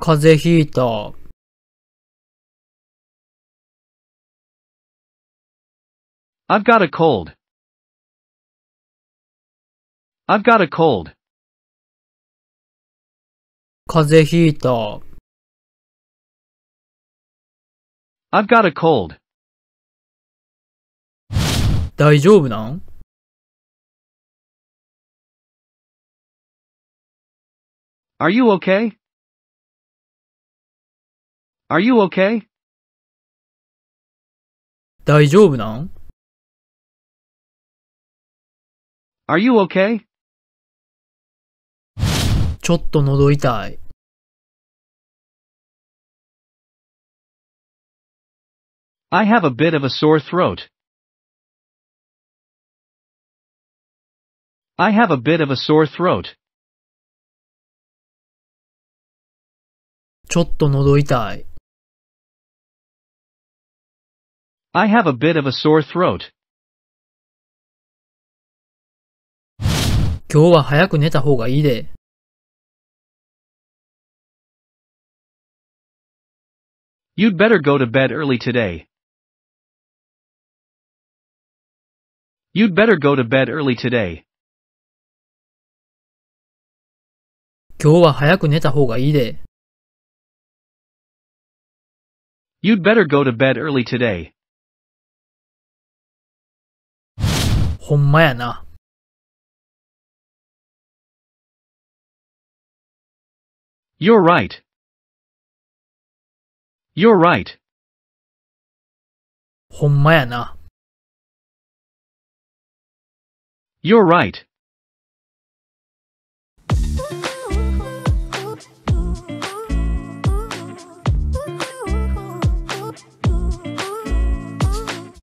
風邪ひいた。 I've got a cold. I've got a cold. 風邪ひいた。 I've got a cold. 大丈夫なん Are you okay? Are you okay? 大丈夫なん Are you okay? ちょっと喉痛い。 I have a bit of a sore throat. I have a bit of a sore throat. ちょっと喉痛い。 I have a bit of a sore throat. 今日は早く寝た方がいいで。 You'd better go to bed early today. You'd better go to bed early today. 今日は早く寝た方がいいで。 You'd better go to bed early today. ほんまやな。 You're right. You're right. ほんまやな。 You're right.